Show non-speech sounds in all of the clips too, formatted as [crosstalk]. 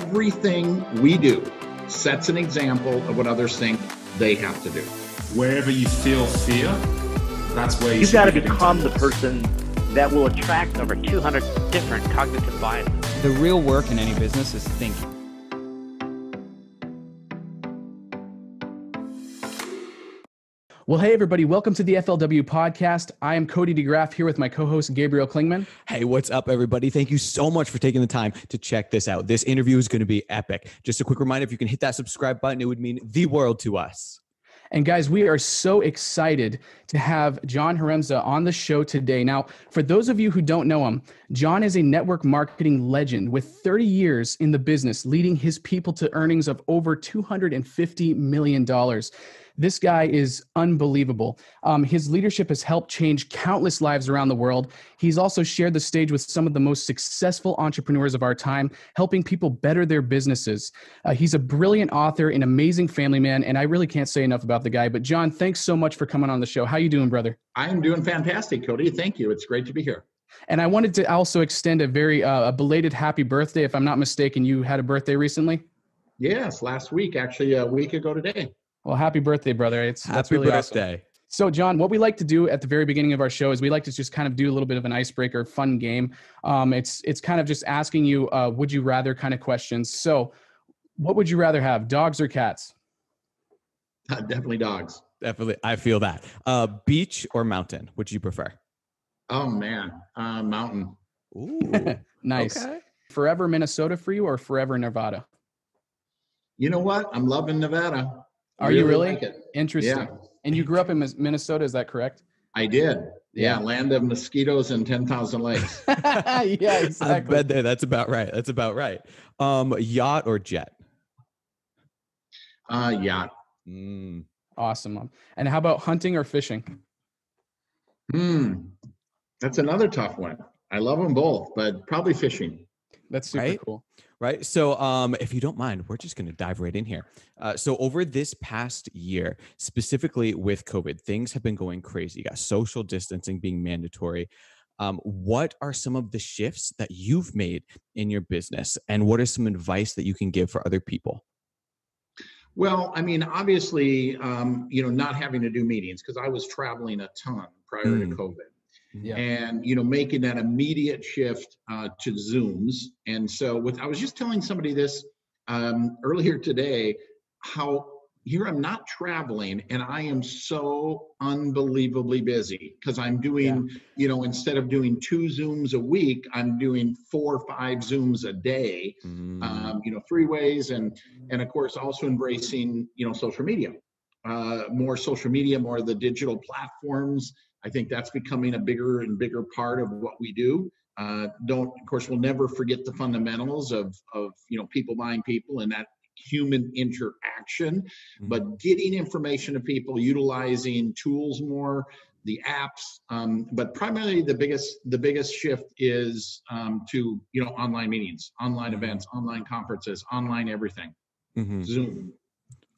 everything we do sets an example of what others think they have to do. Wherever you feel fear, that's where you You've should got to become the person that will attract over 200 different cognitive biases. The real work in any business is thinking. Well, hey, everybody, welcome to the FLW podcast. I am Cody DeGraff here with my co host, Gabriel Klingman. Hey, what's up, everybody? Thank you so much for taking the time to check this out. This interview is going to be epic. Just a quick reminder if you can hit that subscribe button, it would mean the world to us. And guys, we are so excited to have John Haremza on the show today. Now, for those of you who don't know him, John is a network marketing legend with 30 years in the business, leading his people to earnings of over $250 million. This guy is unbelievable. Um, his leadership has helped change countless lives around the world. He's also shared the stage with some of the most successful entrepreneurs of our time, helping people better their businesses. Uh, he's a brilliant author, an amazing family man, and I really can't say enough about the guy. But John, thanks so much for coming on the show. How you doing, brother? I'm doing fantastic, Cody. Thank you. It's great to be here. And I wanted to also extend a very uh, a belated happy birthday. If I'm not mistaken, you had a birthday recently. Yes, last week, actually, a week ago today. Well, happy birthday, brother. It's that's Happy really awesome. birthday. So, John, what we like to do at the very beginning of our show is we like to just kind of do a little bit of an icebreaker, fun game. Um, it's it's kind of just asking you, uh, would you rather kind of questions. So, what would you rather have, dogs or cats? Uh, definitely dogs. Definitely. I feel that. Uh, beach or mountain? Would you prefer? Oh, man. Uh, mountain. Ooh. [laughs] nice. Okay. Forever Minnesota for you or forever Nevada? You know what? I'm loving Nevada. Are you really? like it. Interesting. Yeah. And you grew up in Minnesota, is that correct? I did. Yeah, Yeah. land of mosquitoes and 10,000 lakes. [laughs] yeah, exactly. I've been there. That's about right. That's about right. Um, yacht or jet? Uh, yacht. Mm. Awesome. And how about hunting or fishing? Hmm. That's another tough one. I love them both, but probably fishing. That's super Right? cool. Right. So, um, if you don't mind, we're just going to dive right in here. Uh, so, over this past year, specifically with COVID, things have been going crazy. You got social distancing being mandatory. Um, what are some of the shifts that you've made in your business, and what are some advice that you can give for other people? Well, I mean, obviously, um, you know, not having to do meetings because I was traveling a ton prior to Mm. COVID. Yeah. and you know making that immediate shift uh, to zooms and so with i was just telling somebody this um, earlier today how here i'm not traveling and i am so unbelievably busy because i'm doing you know instead of doing two zooms a week i'm doing four or five zooms a day Mm. um, you know three ways and and of course also embracing you know social media uh, more social media more of the digital platforms i think that's becoming a bigger and bigger part of what we do uh, don't of course we'll never forget the fundamentals of of you know people buying people and that human interaction Mhm. but getting information to people utilizing tools more the apps um, but primarily the biggest the biggest shift is um, to you know online meetings online events online conferences online everything Mhm. zoom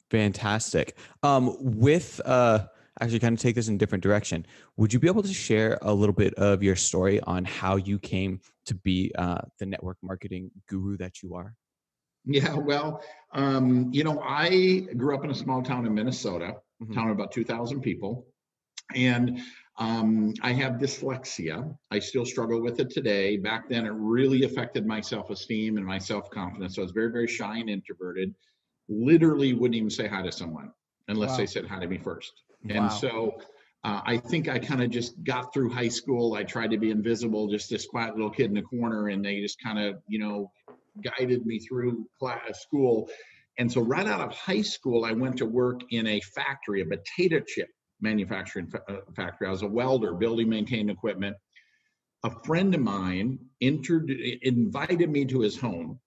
Fantastic. Um, with uh, actually, kind of take this in a different direction. Would you be able to share a little bit of your story on how you came to be uh, the network marketing guru that you are? Yeah, well, um, you know, I grew up in a small town in Minnesota, Mhm. town of about 2,000 people, and um, I have dyslexia. I still struggle with it today. Back then, it really affected my self esteem and my self confidence. So I was very, very shy and introverted. Literally wouldn't even say hi to someone unless Wow. they said hi to me first. Wow. And so uh, I think I kind of just got through high school. I tried to be invisible, just this quiet little kid in the corner, and they just kind of, you know, guided me through class, school. And so right out of high school, I went to work in a factory, a potato chip manufacturing fa- uh, factory. I was a welder, building, maintained equipment. A friend of mine entered, invited me to his home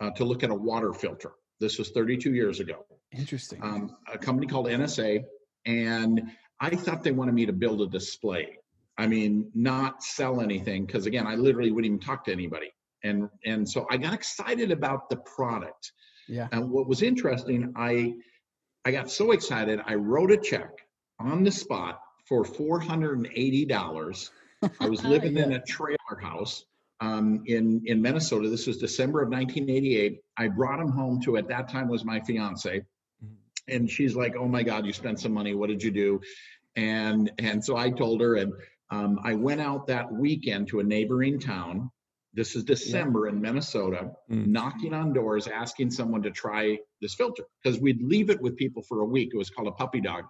uh, to look at a water filter. This was 32 years ago Interesting. um, a company called NSA, and I thought they wanted me to build a display. I mean, not sell anything because again, I literally wouldn't even talk to anybody. And and so I got excited about the product. yeah. And what was interesting, I I got so excited, I wrote a check on the spot for four hundred and eighty dollars. I was [laughs] living in a trailer house. um, in in Minnesota. This was December of 1988. I brought him home to at that time was my fiance, and she's like, "Oh my God, you spent some money. What did you do?" And and so I told her, and um, I went out that weekend to a neighboring town. This is December in Minnesota, Mm. knocking on doors, asking someone to try this filter because we'd leave it with people for a week. It was called a puppy dog,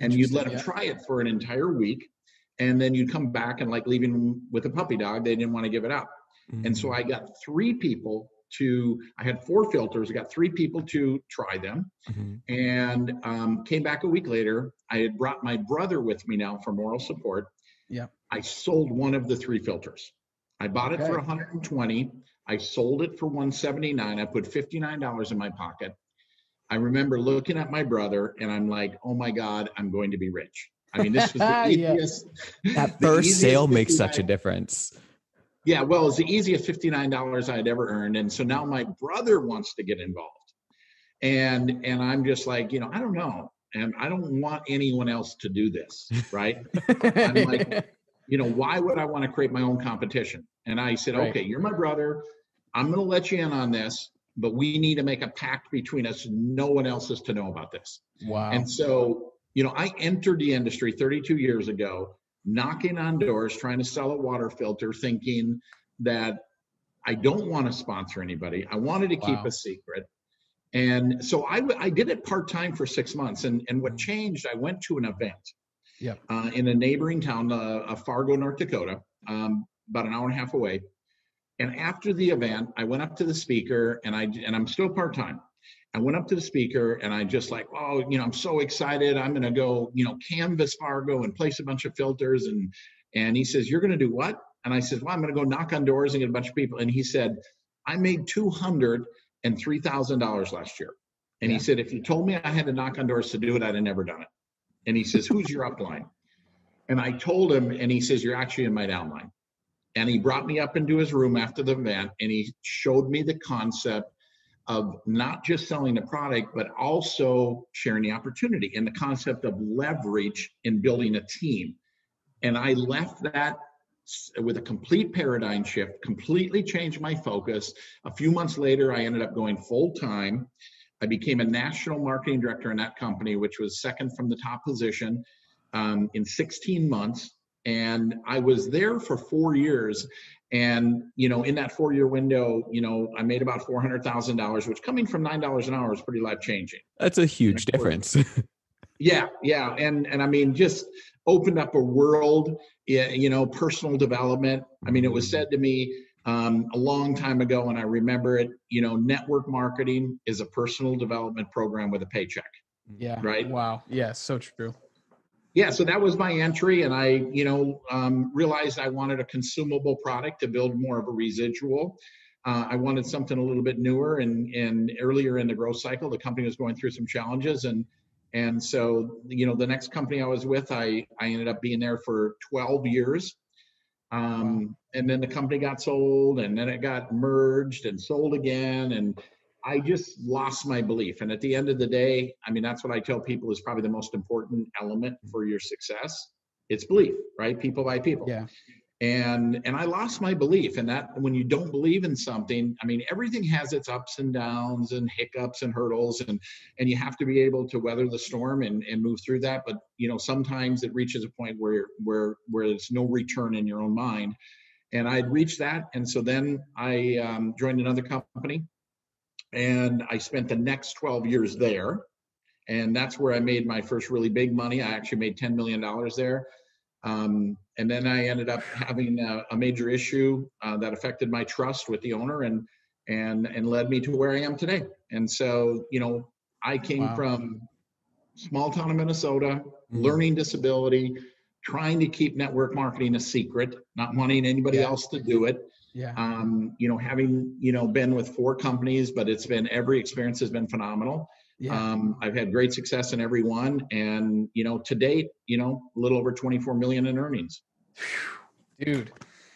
and you'd let them Interesting, try it for an entire week, and then you'd come back and like leaving with a puppy dog. They didn't want to give it up. And so I got three people to, I had four filters. I got three people to try them Mhm. and um, came back a week later. I had brought my brother with me now for moral support. Yeah. I sold one of the three filters. I bought it for 120. I sold it for 179. I put $59 in my pocket. I remember looking at my brother and I'm like, oh my God, I'm going to be rich. I mean, this was the [laughs] Yeah. easiest. That first sale makes such a difference. Yeah, well, it's the easiest fifty-nine dollars I'd ever earned, and so now my brother wants to get involved, and and I'm just like, you know, I don't know, and I don't want anyone else to do this, right? I'm like, [laughs] you know, why would I want to create my own competition? And I said, Right. okay, you're my brother, I'm going to let you in on this, but we need to make a pact between us. No one else is to know about this. wow. And so, you know, I entered the industry 32 years ago, knocking on doors, trying to sell a water filter, thinking that I don't want to sponsor anybody. I wanted to keep a secret. And so I, w- I did it part time for six months. And, and what changed, I went to an event Yep. uh, in a neighboring town, uh, of Fargo, North Dakota, um, about an hour and a half away. And after the event, I went up to the speaker and I, and I'm still part time. I went up to the speaker and I just like, oh, you know, I'm so excited. I'm going to go, you know, canvas Fargo and place a bunch of filters. And, and he says, you're going to do what? And I said, well, I'm going to go knock on doors and get a bunch of people. And he said, I made $203,000 last year. And Yeah. he said, if you told me I had to knock on doors to do it, I'd have never done it. And he says, who's your upline? And I told him, and he says, you're actually in my downline. And he brought me up into his room after the event and he showed me the concept of not just selling the product, but also sharing the opportunity and the concept of leverage in building a team. And I left that with a complete paradigm shift, completely changed my focus. A few months later, I ended up going full time. I became a national marketing director in that company, which was second from the top position um, in 16 months. And I was there for four years. And, you know, in that four year window, you know, I made about $400,000, which coming from $9 an hour is pretty life changing. That's a huge difference. [laughs] Yeah, yeah, and and I mean, just opened up a world, yeah, you know, personal development. I mean, it was said to me um, a long time ago, and I remember it. You know, network marketing is a personal development program with a paycheck. yeah. right. Wow. Yeah. So true. Yeah, so that was my entry, and I, you know, um, realized I wanted a consumable product to build more of a residual. Uh, I wanted something a little bit newer, and and earlier in the growth cycle, the company was going through some challenges, and and so you know, the next company I was with, I I ended up being there for 12 years, um, and then the company got sold, and then it got merged and sold again, and I just lost my belief. And at the end of the day, I mean, that's what I tell people is probably the most important element for your success. It's belief, right? People buy people. Yeah. And and I lost my belief. And that when you don't believe in something, I mean, everything has its ups and downs and hiccups and hurdles, and and you have to be able to weather the storm and, and move through that. But you know, sometimes it reaches a point where where where there's no return in your own mind. And I'd reached that. And so then I um, joined another company and I spent the next 12 years there. And that's where I made my first really big money. I actually made $10 million there. Um, and then I ended up having a, a major issue uh, that affected my trust with the owner and, and, and led me to where I am today. And so, you know, I came Wow. from small town of Minnesota, Mhm. learning disability, trying to keep network marketing a secret, not wanting anybody Yeah. else to do it Yeah. um, you know, having, you know, been with four companies, but it's been, every experience has been phenomenal. Yeah. Um, I've had great success in every one. And, you know, to date, you know, a little over 24 million in earnings. dude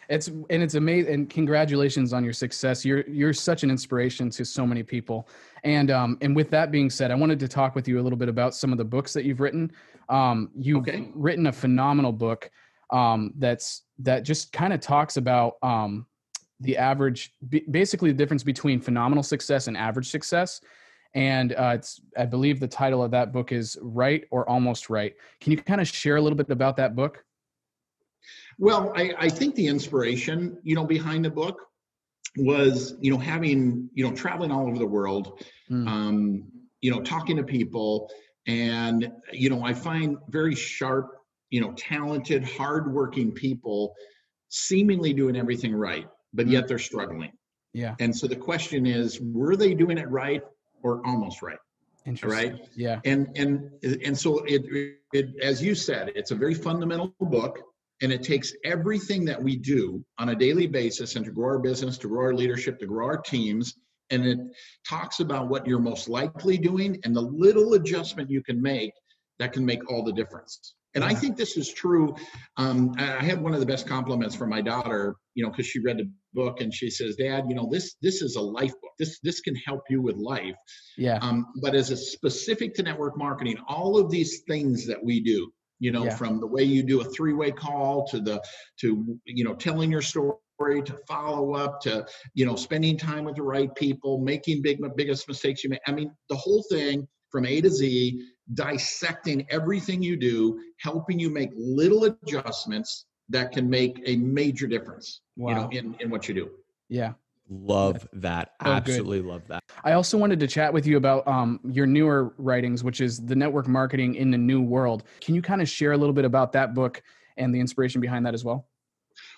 it's and it's amazing and congratulations on your success you're you're such an inspiration to so many people and um and with that being said i wanted to talk with you a little bit about some of the books that you've written um you've Okay. written a phenomenal book um that's that just kind of talks about um the average, basically the difference between phenomenal success and average success. And uh, it's, I believe the title of that book is Right or Almost Right. Can you kind of share a little bit about that book? Well, I, I think the inspiration, you know, behind the book was, you know, having, you know, traveling all over the world, Mm. um, you know, talking to people. And, you know, I find very sharp, you know, talented, hardworking people seemingly doing everything right, but yet mm-hmm. they're struggling. Yeah, And so the question is, were they doing it right or almost right? interesting. Right. Yeah, and and and so it, it as you said it's a very fundamental book and it takes everything that we do on a daily basis and to grow our business to grow our leadership to grow our teams and it talks about what you're most likely doing and the little adjustment you can make that can make all the difference and i think this is true um, i I had one of the best compliments from my daughter you know because she read the book and she says dad you know this this is a life book this this can help you with life yeah, um, but as a specific to network marketing, all of these things that we do, you know, Yeah. from the way you do a three-way call to the to you know telling your story to follow up to you know spending time with the right people, making big biggest mistakes you make. I mean, the whole thing from A to Z, dissecting everything you do, helping you make little adjustments that can make a major difference, you know, Wow. in in what you do. yeah. Love that. so good. Absolutely love that. I also wanted to chat with you about um, your newer writings, which is the network marketing in the new world. Can you kind of share a little bit about that book and the inspiration behind that as well?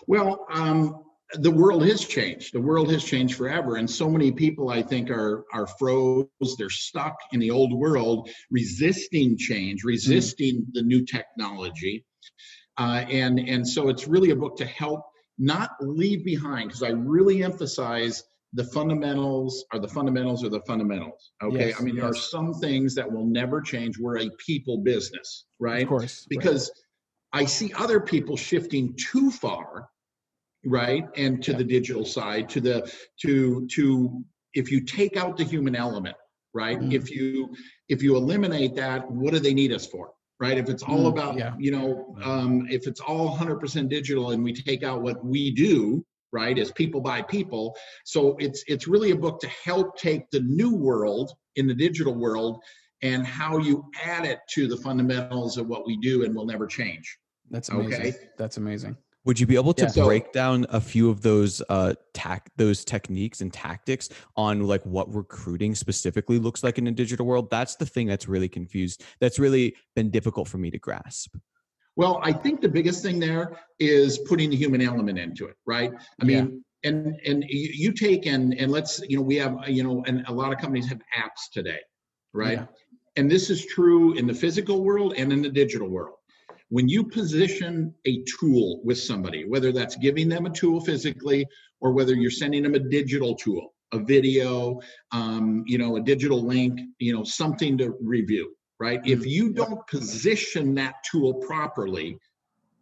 Well, um, the world has changed. The world has changed forever, and so many people, I think, are are froze. They're stuck in the old world, resisting change, resisting the new technology, uh, and and so it's really a book to help not leave behind because I really emphasize the fundamentals are the fundamentals are the fundamentals. Okay, Yes, I mean there are some things that will never change. We're a people business, right? Of course. right. because I see other people shifting too far, right, and to Yeah. the digital side, to the to to if you take out the human element, right, Mm. if you if you eliminate that, what do they need us for, right? If it's all Mm, about yeah. you know, um, if it's all 100% digital and we take out what we do, right, as people buy people, so it's it's really a book to help take the new world in the digital world and how you add it to the fundamentals of what we do and will never change. That's amazing. okay. That's amazing. Would you be able to Yeah. So- break down a few of those uh tac those techniques and tactics on like what recruiting specifically looks like in a digital world? That's the thing that's really confused. That's really been difficult for me to grasp. Well, I think the biggest thing there is putting the human element into it, right? I Yeah. mean, and and you, you take and and let's you know we have you know and a lot of companies have apps today, right? Yeah. And this is true in the physical world and in the digital world. When you position a tool with somebody, whether that's giving them a tool physically or whether you're sending them a digital tool, a video, um, you know, a digital link, you know, something to review, right? If you don't position that tool properly,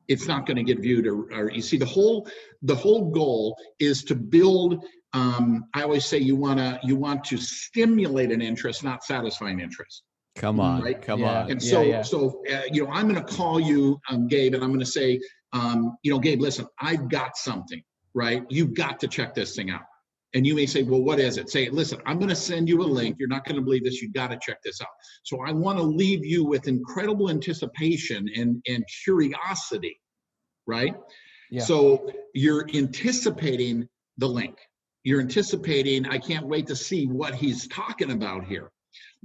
it's not going to get viewed or, or you see the whole the whole goal is to build um, i always say you want to you want to stimulate an interest not satisfy an interest Come on, Right. come Yeah. on. and Yeah, so yeah. so uh, you know i'm going to call you um, gabe and i'm going to say um, you know gabe listen i've got something right you've got to check this thing out and you may say well what is it say listen i'm going to send you a link you're not going to believe this you got to check this out so i want to leave you with incredible anticipation and and curiosity right Yeah. so you're anticipating the link. You're anticipating, I can't wait to see what he's talking about here.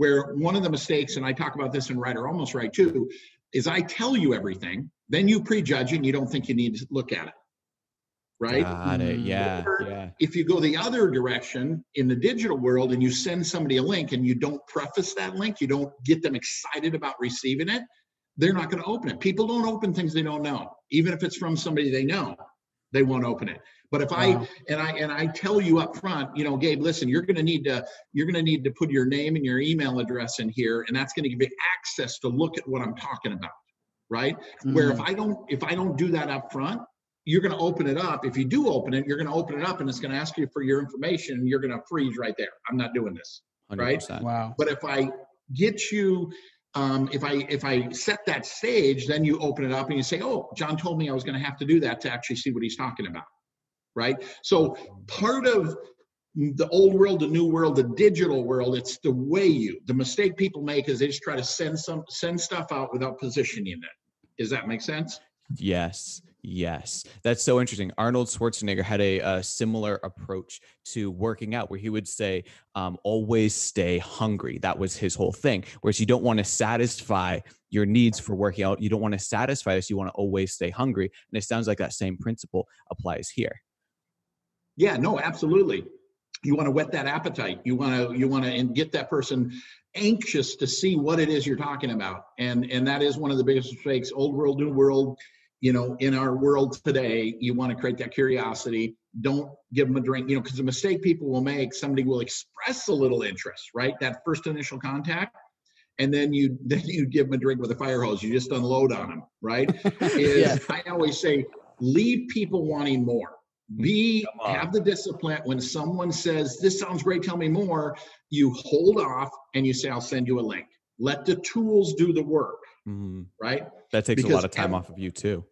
Where one of the mistakes, and I talk about this in Right or Almost Right too, is I tell you everything, then you prejudge and you don't think you need to look at it. Right? Got it. Yeah, Or- yeah. If you go the other direction in the digital world and you send somebody a link and you don't preface that link, you don't get them excited about receiving it, they're not going to open it. People don't open things they don't know, even if it's from somebody they know, they won't open it. But if I and I and I tell you up front, you know, Gabe, listen, you're going to need to you're going to need to put your name and your email address in here, and that's going to give you access to look at what I'm talking about, right? Where if Mm. I don't if I don't do that up front, you're going to open it up. If you do open it, you're going to open it up, and it's going to ask you for your information, and you're going to freeze right there. I'm not doing this. 100%. wow. But if I get you, um, if I if I set that stage, then you open it up and you say, "Oh, John told me I was going to have to do that to actually see what he's talking about." Right? So part of the old world, the new world, the digital world, it's the way you. The mistake people make is they just try to send some send stuff out without positioning it. Does that make sense? Yes. Yes, that's so interesting. Arnold Schwarzenegger had a, a similar approach to working out, where he would say, um, "Always stay hungry." That was his whole thing. Whereas you don't want to satisfy your needs for working out, you don't want to satisfy this. You want to always stay hungry, and it sounds like that same principle applies here. Yeah, no, absolutely. You want to whet that appetite. You want to you want to and get that person anxious to see what it is you're talking about, and and that is one of the biggest mistakes. Old world, new world you know, in our world today, you want to create that curiosity. Don't give them a drink, you know, because the mistake people will make, somebody will express a little interest, right? That first initial contact. And then you [laughs] then you give them a drink with a fire hose. You just unload on them, right? [laughs] Is yeah. I always say, leave people wanting more. Be have the discipline when someone says, This sounds great, tell me more. You hold off and you say, I'll send you a link. Let the tools do the work. Mm-hmm. Right. That takes because a lot of time off of you too.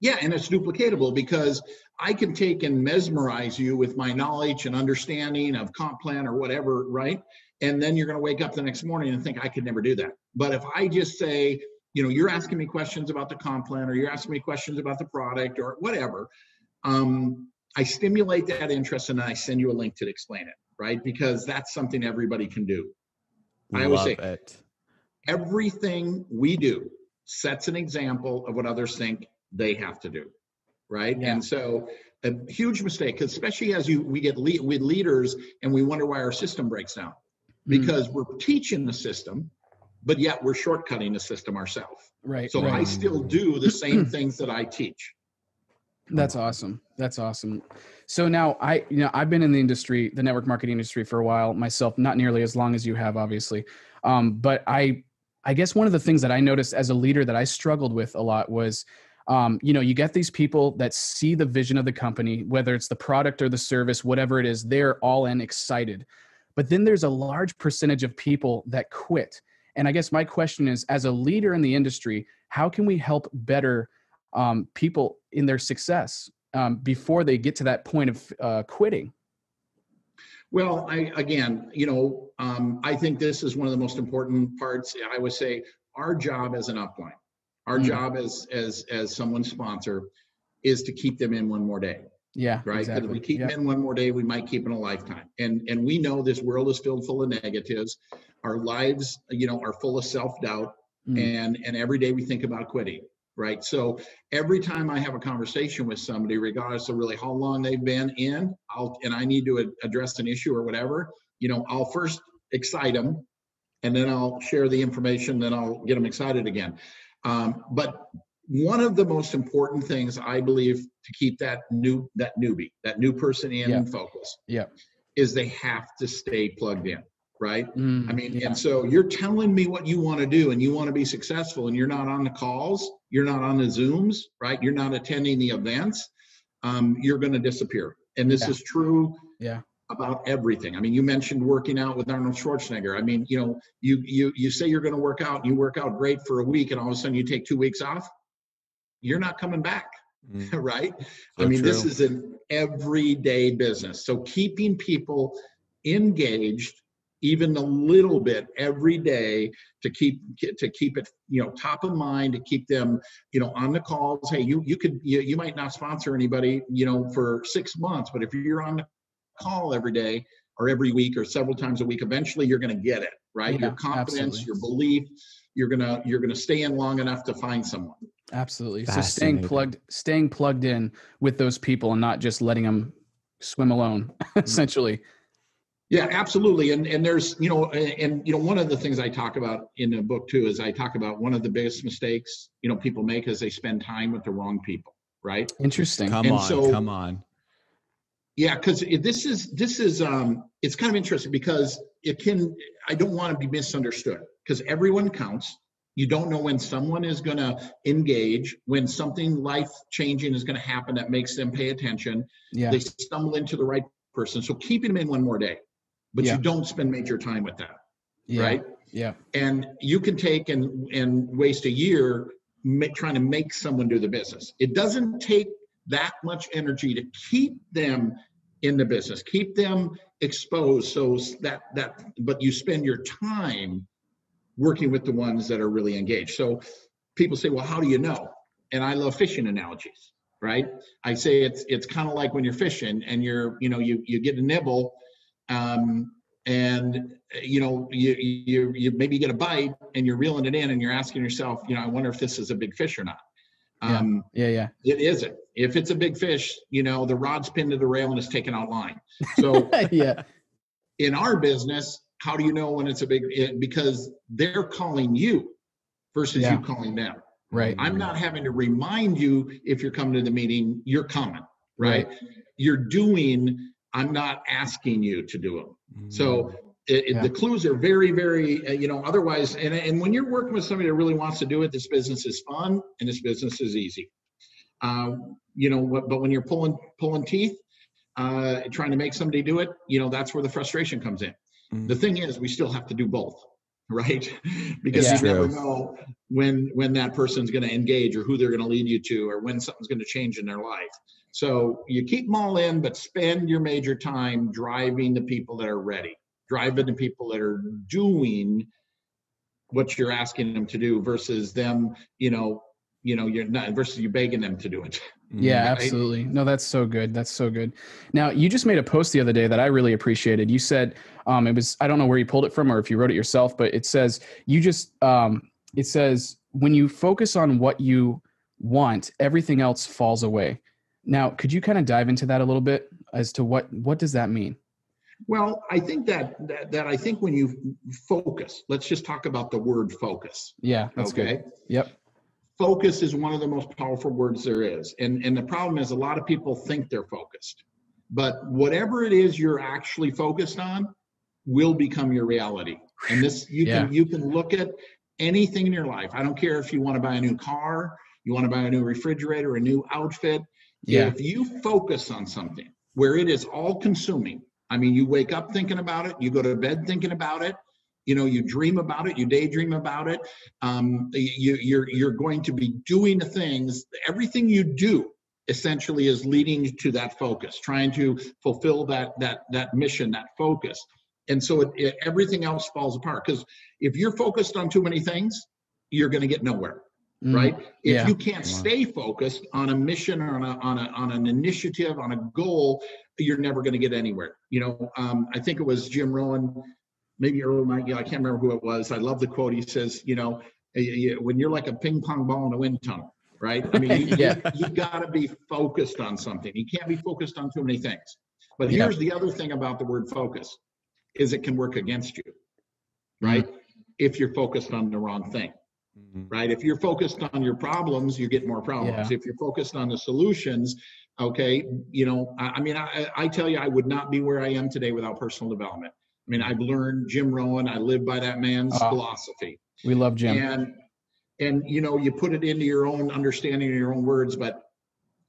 Yeah, and it's duplicatable because I can take and mesmerize you with my knowledge and understanding of comp plan or whatever, right? And then you're going to wake up the next morning and think I could never do that. But if I just say, you know, you're asking me questions about the comp plan or you're asking me questions about the product or whatever, um, I stimulate that interest and I send you a link to explain it, right? Because that's something everybody can do. I always say it. everything we do sets an example of what others think they have to do right yeah. and so a huge mistake especially as you we get lead, with leaders and we wonder why our system breaks down hmm. because mm. we're teaching the system but yet we're shortcutting the system ourselves right so right. i still do the same [clears throat] things that i teach that's awesome. That's awesome. So now i you know i've been in the industry the network marketing industry for a while myself not nearly as long as you have obviously. Um, but i i guess one of the things that i noticed as a leader that i struggled with a lot was um, you know you get these people that see the vision of the company whether it's the product or the service whatever it is they're all in excited. But then there's a large percentage of people that quit. And i guess my question is as a leader in the industry how can we help better um, people in their success um, before they get to that point of uh, quitting well, I, again, you know, um, I think this is one of the most important parts. I would say our job as an upline our mm. job as as as someone's sponsor is to keep them in one more day. Yeah. Right. Exactly. If we keep yep. them in one more day, we might keep in a lifetime. And and we know this world is filled full of negatives. Our lives, you know, are full of self-doubt. Mm. And and every day we think about quitting. Right. So every time I have a conversation with somebody, regardless of really how long they've been in, I'll and I need to address an issue or whatever, you know, I'll first excite them and then I'll share the information, then I'll get them excited again. Um, but one of the most important things I believe to keep that new that newbie, that new person in yeah. focus, yeah, is they have to stay plugged in, right? Mm, I mean, yeah. and so you're telling me what you want to do and you want to be successful, and you're not on the calls, you're not on the Zooms, right? You're not attending the events. Um, you're going to disappear, and this yeah. is true. Yeah about everything. I mean, you mentioned working out with Arnold Schwarzenegger. I mean, you know, you you you say you're going to work out, and you work out great for a week, and all of a sudden you take two weeks off. You're not coming back, mm. [laughs] right? So I mean, true. this is an everyday business. So keeping people engaged even a little bit every day to keep to keep it you know top of mind to keep them you know on the calls. Hey you you could you, you might not sponsor anybody you know for six months but if you're on the call every day or every week or several times a week eventually you're going to get it right? Yeah, your confidence absolutely. your belief you're going to you're going to stay in long enough to find someone. Absolutely. So staying plugged staying plugged in with those people and not just letting them swim alone mm-hmm. [laughs] essentially yeah absolutely and and there's you know and, and you know one of the things i talk about in the book too is i talk about one of the biggest mistakes you know people make is they spend time with the wrong people right interesting come and on so, come on yeah, because this is this is um, it's kind of interesting because it can. I don't want to be misunderstood because everyone counts. You don't know when someone is going to engage, when something life changing is going to happen that makes them pay attention. Yeah. They stumble into the right person. So keeping them in one more day, but yeah. you don't spend major time with that, yeah. right? Yeah. And you can take and and waste a year trying to make someone do the business. It doesn't take that much energy to keep them in the business, keep them exposed so that that but you spend your time working with the ones that are really engaged. So people say, well, how do you know? And I love fishing analogies, right? I say it's it's kind of like when you're fishing and you're, you know, you you get a nibble um, and you know you you you maybe get a bite and you're reeling it in and you're asking yourself you know i wonder if this is a big fish or not Yeah. um Yeah, yeah. it isn't if it's a big fish you know the rod's pinned to the rail and it's taken out line so [laughs] yeah. in our business how do you know when it's a big it, because they're calling you versus Yeah. you calling them Right. i'm not having to remind you if you're coming to the meeting you're coming right, you're doing i'm not asking you to do them so it, it- Yeah. the clues are very, very, uh, you know, otherwise, and, and when you're working with somebody that really wants to do it, this business is fun and this business is easy. Um, you know, but when you're pulling, pulling teeth, uh, trying to make somebody do it, you know, that's where the frustration comes in. Mm. The thing is, we still have to do both, [laughs] right? because It's you never know when, when that person's going to engage or who they're going to lead you to, or when something's going to change in their life. So you keep them all in, but spend your major time driving the people that are ready, driving the people that are doing what you're asking them to do versus them, you know, you know, you're not versus you begging them to do it. Yeah, Right? absolutely. No, that's so good. That's so good. Now, you just made a post the other day that I really appreciated. You said um, it was I don't know where you pulled it from or if you wrote it yourself, but it says you just um, it says when you focus on what you want, everything else falls away. Now, could you kind of dive into that a little bit as to what what does that mean? Well, I think that, that that I think when you focus, let's just talk about the word focus. Yeah, that's okay. good. Yep. Focus is one of the most powerful words there is. And and the problem is a lot of people think they're focused. But whatever it is you're actually focused on will become your reality. And this you Yeah. can you can look at anything in your life. I don't care if you want to buy a new car, you want to buy a new refrigerator, a new outfit. Yeah. If you focus on something where it is all consuming, I mean, you wake up thinking about it, you go to bed thinking about it, you know, you dream about it, you daydream about it. Um, you, you're you're going to be doing the things. Everything you do essentially is leading to that focus, trying to fulfill that that that mission, that focus. And so it, it, everything else falls apart because if you're focused on too many things, you're going to get nowhere right? If yeah. you can't stay focused on a mission or on a, on a on an initiative, on a goal, you're never going to get anywhere. You know, um, I think it was Jim Rohn, maybe Earl Nightingale. I can't remember who it was. I love the quote. He says, you know, y- y- when you're like a ping pong ball in a wind tunnel, right? I mean, [laughs] you, Yeah. you, got to be focused on something. You can't be focused on too many things. But Yeah. here's the other thing about the word focus, is it can work against you, right? If you're focused on the wrong thing Mhm. right? If you're focused on your problems, you get more problems. Yeah. If you're focused on the solutions, okay, you know, I, I mean, I, I tell you, I would not be where I am today without personal development. I mean, I've learned Jim Rohn. I live by that man's Ah. philosophy, We love Jim. and and you know, you put it into your own understanding in your own words, but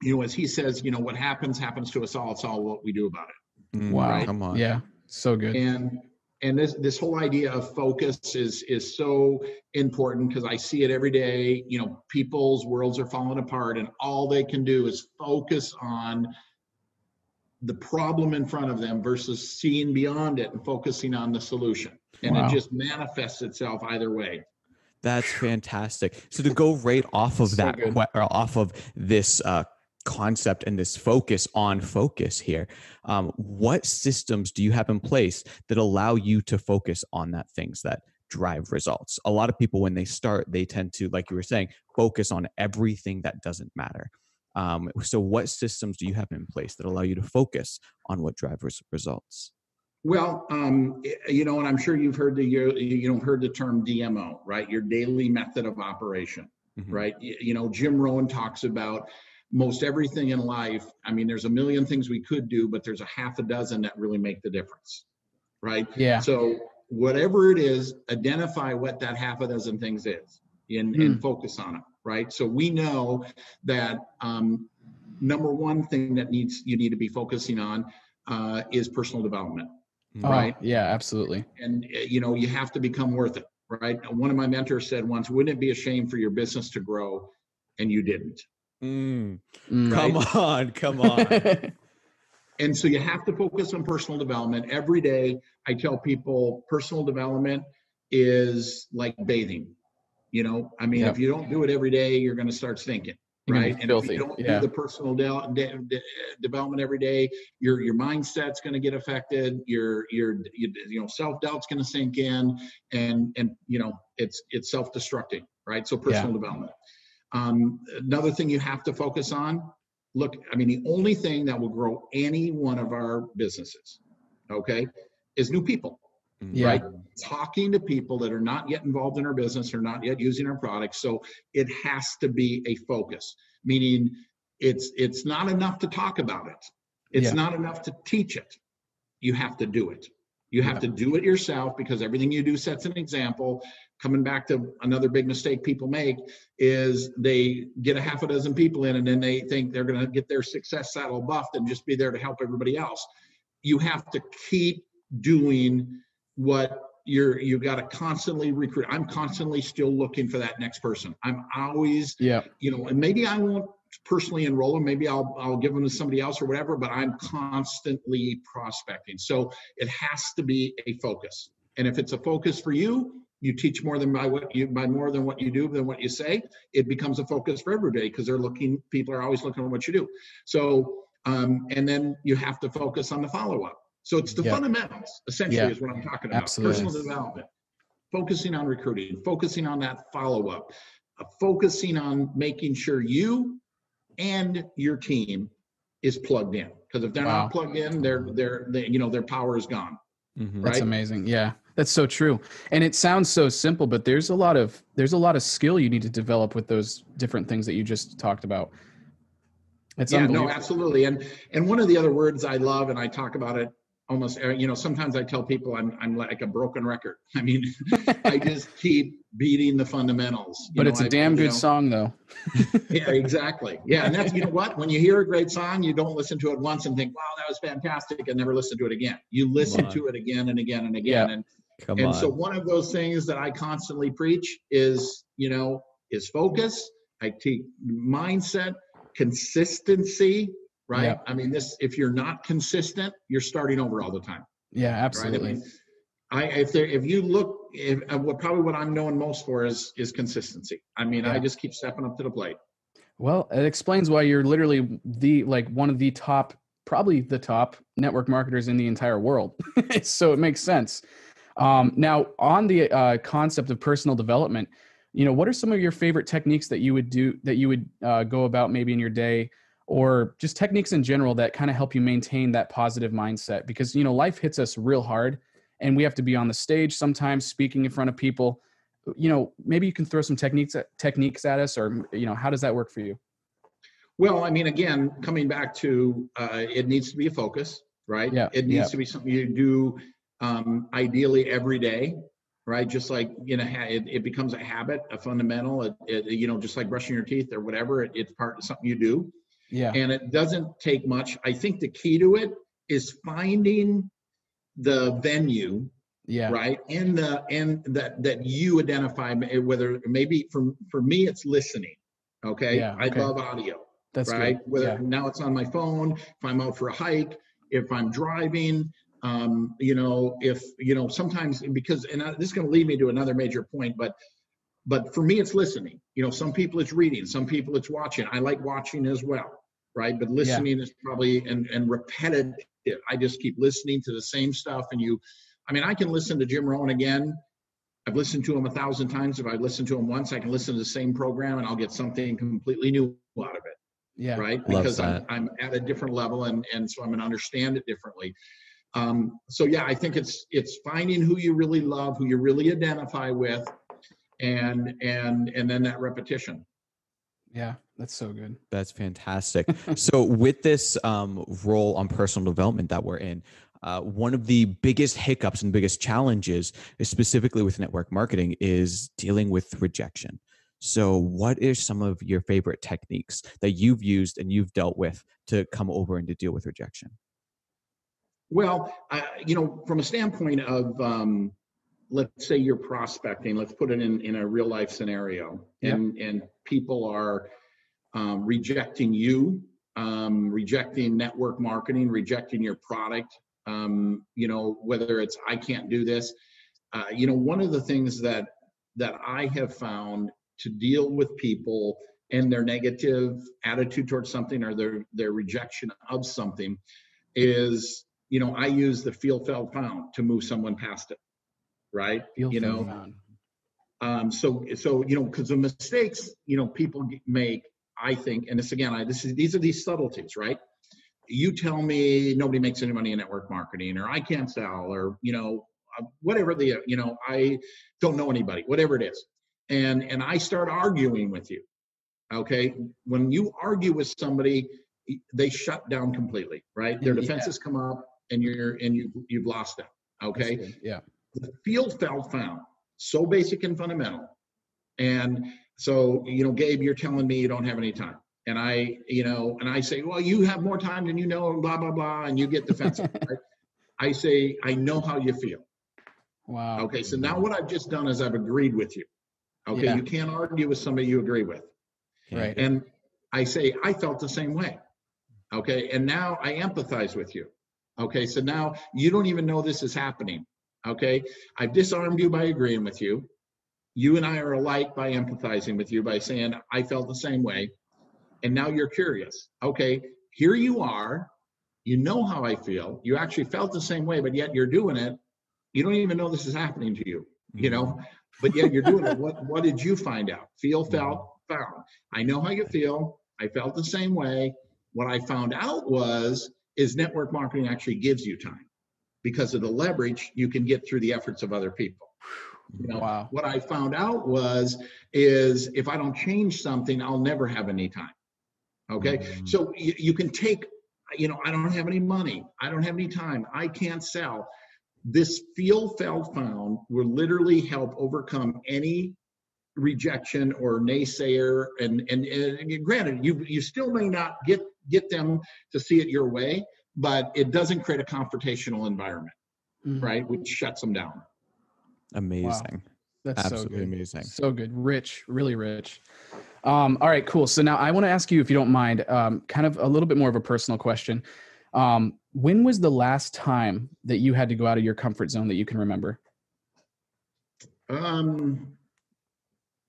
you know, as he says, you know, what happens happens to us all. It's all what we do about it. Mm, Wow. Come on. Yeah. So good. and and this this whole idea of focus is is so important because i see it every day you know people's worlds are falling apart and all they can do is focus on the problem in front of them versus seeing beyond it and focusing on the solution and Wow. it just manifests itself either way That's fantastic. So to go right off of So that, good. or off of this uh, concept and this focus on focus here, um, what systems do you have in place that allow you to focus on that things that drive results? A lot of people, when they start, they tend to, like you were saying, focus on everything that doesn't matter. Um, so, what systems do you have in place that allow you to focus on what drives results? Well, um, you know, and I'm sure you've heard the you you know heard the term DMO, right? Your daily method of operation, Mhm. right? Y- You know, Jim Rohn talks about most everything in life. I mean, there's a million things we could do, but there's a half a dozen that really make the difference, right? Yeah. So whatever it is, identify what that half a dozen things is, and, and focus on it, right? So we know that um, number one thing that needs you need to be focusing on uh, is personal development Oh, right. Yeah, absolutely. and uh, you know you have to become worth it right one of my mentors said once wouldn't it be a shame for your business to grow and you didn't Mm, Mm. Come on, come on. [laughs] And so you have to focus on personal development every day. I tell people personal development is like bathing. You know, I mean, Yeah. if you don't do it every day, you're going to start stinking, right? be And if you don't yeah. do the personal de- de- de- development every day, your your mindset's going to get affected. Your your you, you know self doubt's going to sink in, and and you know it's it's self destructing, right? So personal development. Um, another thing you have to focus on look, I mean, the only thing that will grow any one of our businesses, okay, is new people, Yeah. right? Talking to people that are not yet involved in our business or not yet using our products. So it has to be a focus, meaning it's it's not enough to talk about it. It's Yeah. not enough to teach it. You have to do it. You have to do it yourself because everything you do sets an example. Coming back to another big mistake people make is they get a half a dozen people in and then they think they're going to get their success saddle buffed and just be there to help everybody else. You have to keep doing what you're you got to constantly recruit. I'm constantly still looking for that next person. I'm always Yeah. you know, and maybe I won't personally enroll them, maybe I'll I'll give them to somebody else or whatever, but I'm constantly prospecting. So it has to be a focus. And if it's a focus for you, you teach more than by what you by more than what you do than what you say, it becomes a focus for everybody because they're looking, people are always looking at what you do. So um, and then you have to focus on the follow-up. So it's the Yeah. fundamentals, essentially, Yeah. is what I'm talking about. Absolutely. Personal development, focusing on recruiting, focusing on that follow-up, uh, focusing on making sure you and your team is plugged in. Because if they're Wow. not plugged in, they're they're they, you know their power is gone. Mhm. That's amazing. Yeah. That's so true. And it sounds so simple, but there's a lot of there's a lot of skill you need to develop with those different things that you just talked about. It's yeah, no, absolutely. And and one of the other words I love, and I talk about it almost. uh, You know, sometimes I tell people I'm I'm like a broken record. [laughs] I mean, I [laughs] just keep beating the fundamentals. but know, it's a I- damn good know, song though. [laughs] Yeah, exactly. Yeah, and that's you know what? When you hear a great song, you don't listen to it once and think, "Wow, that was fantastic," and never listen to it again. You listen to it again and again and again. Yeah. And Come and on. so one of those things that I constantly preach is, you know, is focus. I take mindset, consistency, right? Yeah. I mean, this if you're not consistent, you're starting over all the time. Yeah, Right? I absolutely. mean, I if there if you look if uh, what probably what I'm known most for is is consistency. I mean, I just keep stepping up to the plate. Well, it explains why you're literally the like one of the top, probably the top network marketers in the entire world. [laughs] so it makes sense. Um, now, on the uh, concept of personal development, you know, what are some of your favorite techniques that you would do that you would uh, go about maybe in your day, or just techniques in general that kind of help you maintain that positive mindset? Because you know, life hits us real hard, and we have to be on the stage sometimes, speaking in front of people you know maybe you can throw some techniques at, techniques at us or you know how does that work for you Well, I mean, again, coming back to uh, it needs to be a focus, right? Yeah, It needs yeah. to be something you do um, ideally every day, right? Just like you know, it, it becomes a habit, a fundamental. It, it, you know, just like brushing your teeth or whatever. It, it's part of something you do, yeah and it doesn't take much. I think the key to it is finding the venue yeah right and the and that that you identify whether maybe for for me it's listening okay Yeah, i love audio that's right good whether yeah now it's on my phone if i'm out for a hike if i'm driving um you know if you know sometimes because and I, this is going to lead me to another major point but but for me it's listening. You know some people it's reading some people it's watching. I like watching as well right? But listening is probably and and repetitive. I just keep listening to the same stuff and you i mean i can listen to jim rohn again. I've listened to him a thousand times. If i listen to him once i can listen to the same program and i'll get something completely new out of it yeah. right? Because I'm. I'm at a different level and, and so I'm gonna understand it differently. Um, so yeah, I think it's, it's finding who you really love, who you really identify with and, and, and then that repetition. yeah that's so good That's fantastic. [laughs] so, with this um, role on personal development that we're in, uh, one of the biggest hiccups and biggest challenges, specifically with network marketing, is dealing with rejection. So, what are some of your favorite techniques that you've used and you've dealt with to come over and to deal with rejection? Well, I, you know, from a standpoint of, um, let's say you're prospecting, let's put it in, in a real life scenario Yeah. and, and people are, um, rejecting you, um, rejecting network marketing, rejecting your product. Um, you know, whether it's I can't do this. Uh, you know, one of the things that that I have found to deal with people and their negative attitude towards something or their their rejection of something is you know i use the feel felt found to move someone past it right? Feel you know? found. um so so you know because the mistakes you know people make i think and this again i this is these are these subtleties right? You tell me nobody makes any money in network marketing or i can't sell or you know uh, whatever the you know i don't know anybody whatever it is. And and i start arguing with you okay? When you argue with somebody they shut down completely right? Their Yeah. defenses come up and you're and you you've lost them okay. Yeah. the feel felt found so basic and fundamental and so you know gabe you're telling me you don't have any time and i you know and i say well you have more time than you know and blah blah blah and you get defensive [laughs] right? i say i know how you feel Wow. okay so now what i've just done is i've agreed with you okay Yeah. you can't argue with somebody you agree with Right. and I say, I felt the same way. Okay. And now I empathize with you. Okay. So now you don't even know this is happening. Okay. I've disarmed you by agreeing with you. You and I are alike by empathizing with you by saying, I felt the same way. And now you're curious. Okay. Here you are. You know how I feel. You actually felt the same way, but yet you're doing it. You don't even know this is happening to you, you know, mm-hmm. but yet you're doing it. What, what did you find out? Feel, mm-hmm. felt, found. I know how you feel. I felt the same way. What I found out was is network marketing actually gives you time because of the leverage you can get through the efforts of other people. You know, Wow. what I found out was is if I don't change something, I'll never have any time. Okay, Mm. so you, you can take, you know, I don't have any money, I don't have any time, I can't sell. This feel felt found will literally help overcome any rejection or naysayer and, and and granted you you still may not get get them to see it your way but it doesn't create a confrontational environment Mhm. right which shuts them down Amazing. That's Absolutely so good. amazing. So good. Rich, really rich. Um, all right, cool. So now I want to ask you, if you don't mind, um, kind of a little bit more of a personal question. Um, when was the last time that you had to go out of your comfort zone that you can remember? Um,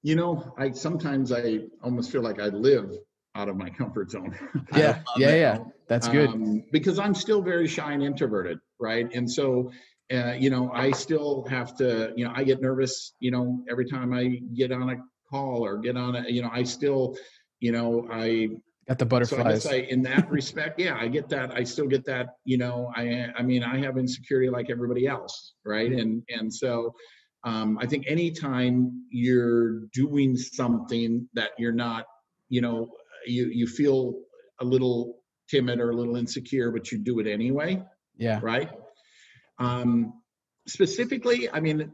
you know, I sometimes I almost feel like I live out of my comfort zone. [laughs] Yeah, yeah, yeah. That's good. Um, because I'm still very shy and introverted, right? And so, uh, you know, I still have to, you know, I get nervous, you know, every time I get on a call or get on a, you know, I still, you know, I Got the butterflies. so I I, in that respect, yeah, I get that. I still get that. You know, I, I mean, I have insecurity like everybody else, right? And and so, um, I think anytime you're doing something that you're not, you know, you you feel a little timid or a little insecure, but you do it anyway, yeah. right? Um, specifically, I mean,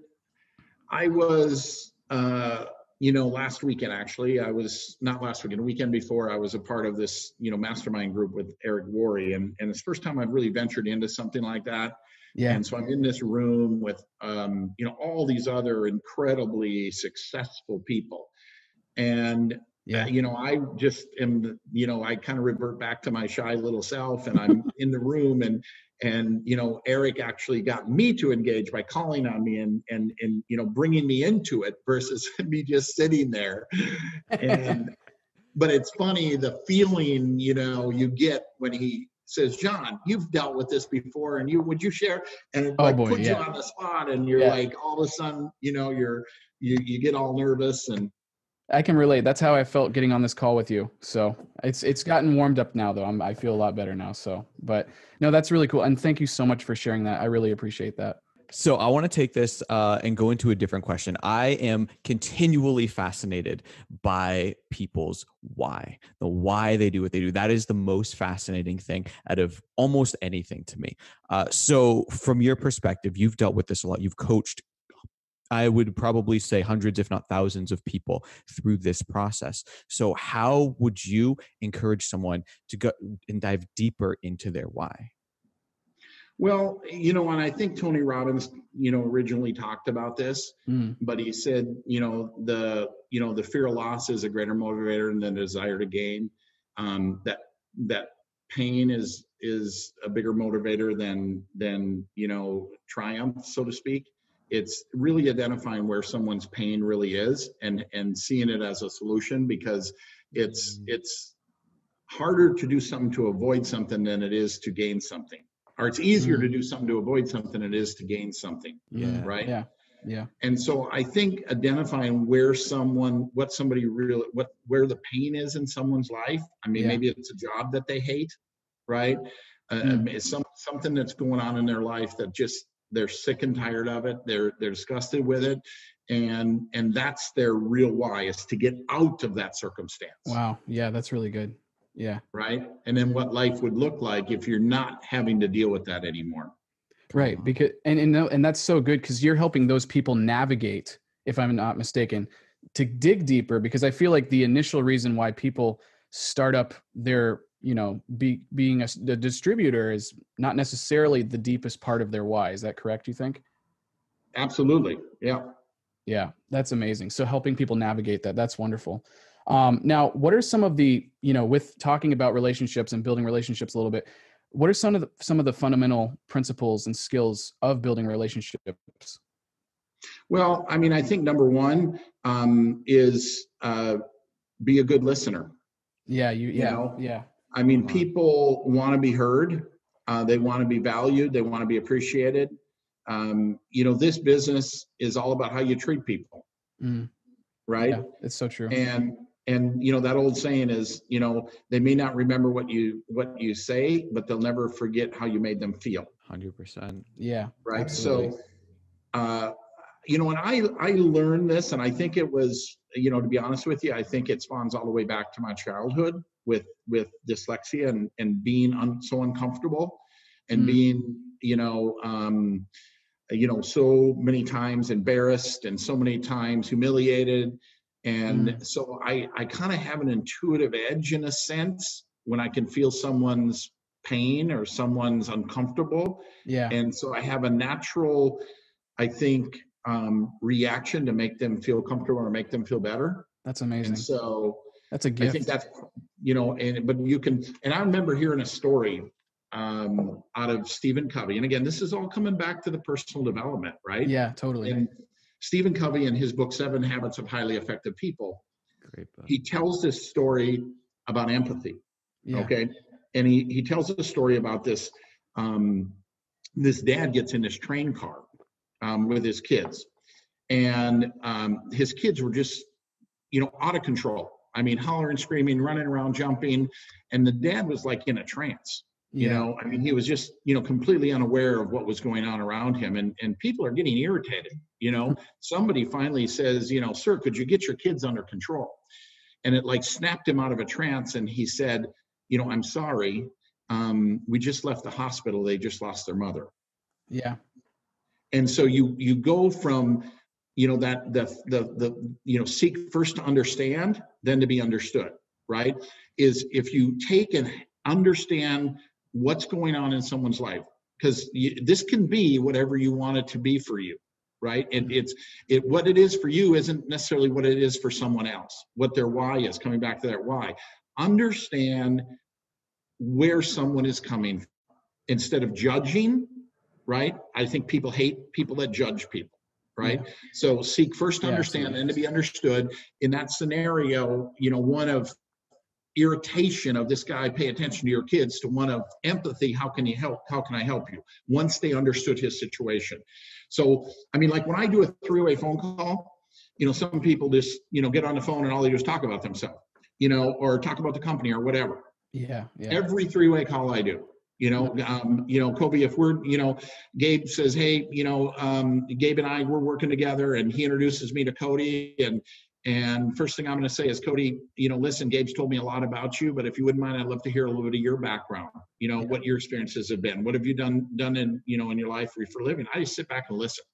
I was, uh, you know, last weekend actually, I was not last weekend, the weekend before, I was a part of this, you know, mastermind group with Eric Worre, and and it's the first time I've really ventured into something like that. Yeah. And so I'm in this room with, um, you know, all these other incredibly successful people, and Yeah. uh, you know, I just am, you know, I kind of revert back to my shy little self and I'm in the room and, and, you know, Eric actually got me to engage by calling on me and, and, and, you know, bringing me into it versus [laughs] me just sitting there. And, but it's funny, the feeling, you know, you get when he says, John, you've dealt with this before and you, would you share? And it Oh, like boy, puts yeah. you on the spot and you're Yeah. like, all of a sudden, you know, you're, you, you get all nervous and, I can relate. That's how I felt getting on this call with you. So it's it's gotten warmed up now, though. I'm, I feel a lot better now. So, but no, that's really cool. And thank you so much for sharing that. I really appreciate that. So I want to take this uh, and go into a different question. I am continually fascinated by people's why, the why they do what they do. That is the most fascinating thing out of almost anything to me. Uh, so, from your perspective, you've dealt with this a lot. You've coached. I would probably say hundreds, if not thousands, of people through this process. So, how would you encourage someone to go and dive deeper into their why? Well, you know, and I think Tony Robbins, you know, originally talked about this, Mm, but he said, you know, the you know the fear of loss is a greater motivator than the desire to gain. Um, that that pain is is a bigger motivator than than you know triumph, so to speak. It's really identifying where someone's pain really is and and seeing it as a solution because it's it's harder to do something to avoid something than it is to gain something or it's easier to do something to avoid something than it is to gain something Yeah. mm, right Yeah. Yeah. and so i think identifying where someone what somebody really what where the pain is in someone's life i mean Yeah. maybe it's a job that they hate right uh, Mm. it's some something that's going on in their life that just they're sick and tired of it they're they're disgusted with it and and that's their real why is to get out of that circumstance Wow. Yeah. That's really good. Yeah. right and then what life would look like if you're not having to deal with that anymore Right. Because and and, and that's so good because you're helping those people navigate, if I'm not mistaken, to dig deeper. Because I feel like the initial reason why people start up their, you know, be being a the distributor is not necessarily the deepest part of their why. Is that correct? You think? absolutely yeah Yeah, that's amazing. So helping people navigate that, that's wonderful. Um, now, what are some of the, you know, with talking about relationships and building relationships a little bit, what are some of the some of the fundamental principles and skills of building relationships? Well, I mean, I think number one um, is uh, be a good listener. Yeah, you, yeah, know, yeah, I mean, people want to be heard. Uh, they want to be valued. They want to be appreciated. Um, you know, this business is all about how you treat people, mm, right? yeah, it's so true. And and you know that old saying is, you know, they may not remember what you what you say, but they'll never forget how you made them feel. 100%. yeah, right Absolutely. so uh you know and i i learned this and i think it was you know to be honest with you i think it spawns all the way back to my childhood with with dyslexia and and being un, so uncomfortable and Mm. being you know um you know so many times embarrassed and so many times humiliated. And so i i kind of have an intuitive edge in a sense when i can feel someone's pain or someone's uncomfortable. Yeah, and so i have a natural i think um, reaction to make them feel comfortable or make them feel better. That's amazing. and so That's a gift. I think that's you know and but you can and i remember hearing a story um, out of stephen covey and again this is all coming back to the personal development right yeah, totally. and stephen covey in his book seven habits of highly effective people Great book. he tells this story about empathy yeah, okay and he he tells a story about this um this dad gets in this train car um, with his kids and um his kids were just you know out of control i mean hollering screaming running around jumping. And the dad was like in a trance you yeah, know? I mean he was just you know completely unaware of what was going on around him. And and people are getting irritated you know? Somebody finally says you know sir could you get your kids under control? And it like snapped him out of a trance. And he said you know i'm sorry. Um, we just left the hospital. They just lost their mother. Yeah, and so you you go from you know that the the the you know seek first to understand then to be understood right? Is if you take and understand what's going on in someone's life because this can be whatever you want it to be for you right? And mm-hmm. it's it what it is for you isn't necessarily what it is for someone else what their why is coming back to that why. Understand where someone is coming from. Instead of judging right? I think people hate people that judge people right? So seek first to Yeah, understand and to be understood. In that scenario you know one of irritation of this guy pay attention to your kids to one of empathy how can you help how can i help you? Once they understood his situation. So i mean like when i do a three-way phone call you know some people just you know get on the phone and all they do is talk about themselves you know or talk about the company or whatever. Yeah, yeah, every three-way call I do. You know, um, you know, Kobe, if we're, you know, Gabe says, hey, you know, um, Gabe and I, we're working together and he introduces me to Cody and and first thing I'm going to say is, Cody, you know, listen, Gabe's told me a lot about you, but if you wouldn't mind, I'd love to hear a little bit of your background. You know, what your experiences have been. What have you done done in, you know, in your life for a living? I just sit back and listen,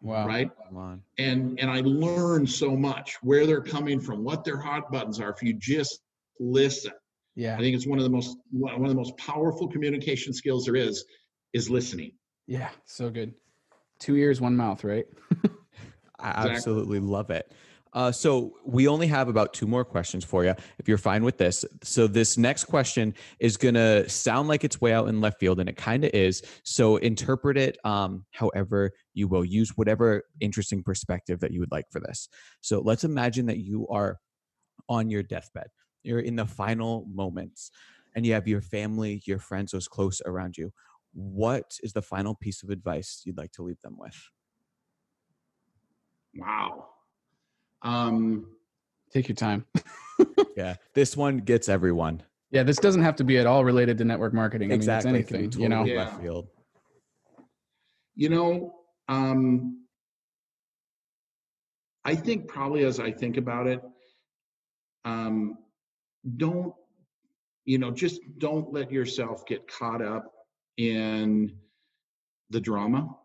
wow, right? And and I learn so much where they're coming from, what their hot buttons are. If you just listen. Yeah, I think it's one of the most one of the most powerful communication skills there is. is listening. Yeah, so good. Two ears, one mouth, right? [laughs] I Exactly. absolutely love it. Uh, so we only have about two more questions for you, if you're fine with this. So this next question is gonna sound like it's way out in left field, and it kind of is. So interpret it um, however you will. Use whatever interesting perspective that you would like for this. So let's imagine that you are on your deathbed. You're in the final moments, and you have your family, your friends, those close around you. What is the final piece of advice you'd like to leave them with? Wow. Um, Take your time. [laughs] Yeah, this one gets everyone. Yeah, this doesn't have to be at all related to network marketing. exactly. I mean, it's can be anything, you know. totally Yeah. left field. you know, um, I think probably as I think about it, um, don't, you know, just don't let yourself get caught up in the drama,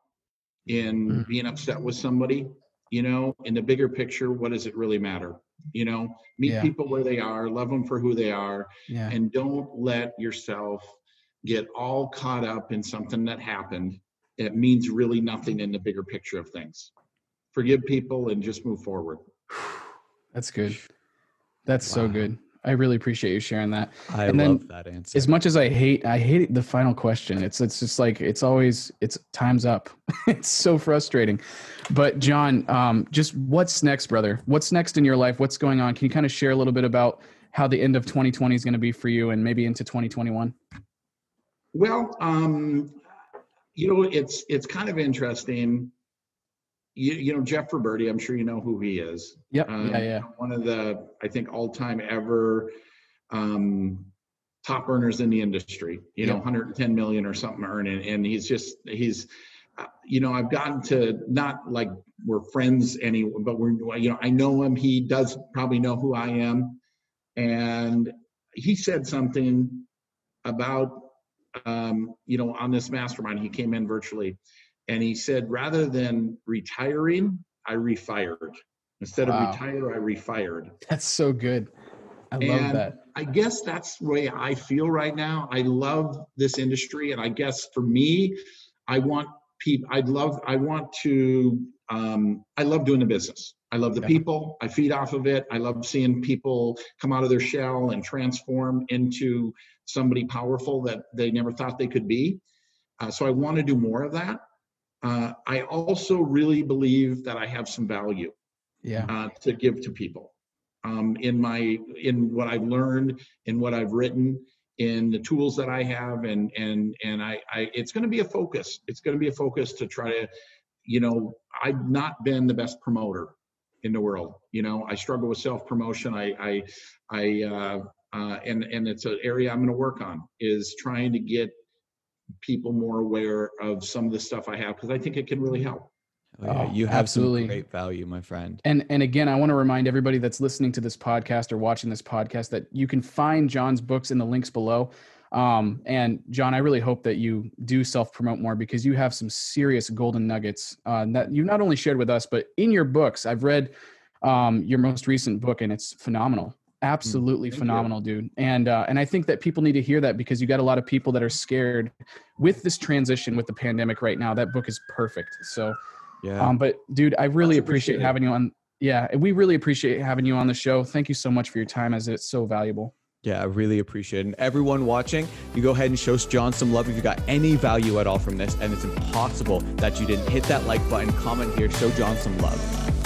in Mm. being upset with somebody. You know, in the bigger picture, what does it really matter? You know, meet Yeah. people where they are, love them for who they are, Yeah. and don't let yourself get all caught up in something that happened. It means really nothing in the bigger picture of things. Forgive people and just move forward. [sighs] That's good. That's so good. I really appreciate you sharing that. I And then love that answer. As much as I hate, I hate the final question. It's it's just like it's always it's time's up. [laughs] it's so frustrating. But John, um, just what's next, brother? What's next in your life? What's going on? Can you kind of share a little bit about how the end of 2020 is going to be for you, and maybe into 2021? Well, um, you know, it's it's kind of interesting. You, you know, Jeff Roberti, I'm sure you know who he is. Yep. Um, yeah. Yeah. One of the, I think, all-time ever um, top earners in the industry. You know, 110 million or something earning, and he's just he's, uh, you know, I've gotten to not like we're friends any, but we're you know I know him. He does probably know who I am, and he said something about um, you know on this mastermind. He came in virtually, and he said rather than retiring, I refired. Instead Wow. of retire, I refired. That's so good. I love that. I guess that's the way I feel right now. I love this industry, and I guess for me, I want people. I'd love. I want to. Um, I love doing the business. I love the Yeah. people. I feed off of it. I love seeing people come out of their shell and transform into somebody powerful that they never thought they could be. Uh, so I want to do more of that. Uh, I also really believe that I have some value Yeah. uh, to give to people um, in my in what I've learned, in what I've written, in the tools that I have, and and and I, I it's going to be a focus. It's going to be a focus to try to, you know, I've not been the best promoter in the world. You know, I struggle with self promotion. I I I uh, uh, and and it's an area I'm going to work on is trying to get people more aware of some of the stuff I have because I think it can really help. Oh, yeah, you have absolutely. some great value, my friend. And and again, I want to remind everybody that's listening to this podcast or watching this podcast that you can find John's books in the links below. Um, and John, I really hope that you do self promote more because you have some serious golden nuggets uh, that you've not only shared with us, but in your books. I've read um, your most recent book, and it's phenomenal. Absolutely Mm, thank you. phenomenal, dude. And uh, and I think that people need to hear that because you got a lot of people that are scared with this transition with the pandemic right now. That book is perfect. So. Yeah. Um, but dude, I really Much appreciate having you on. Yeah, we really appreciate having you on the show. Thank you so much for your time, as it's so valuable. Yeah, I really appreciate it. And everyone watching, you go ahead and show John some love if you got any value at all from this. And it's impossible that you didn't hit that like button, comment here, show John some love.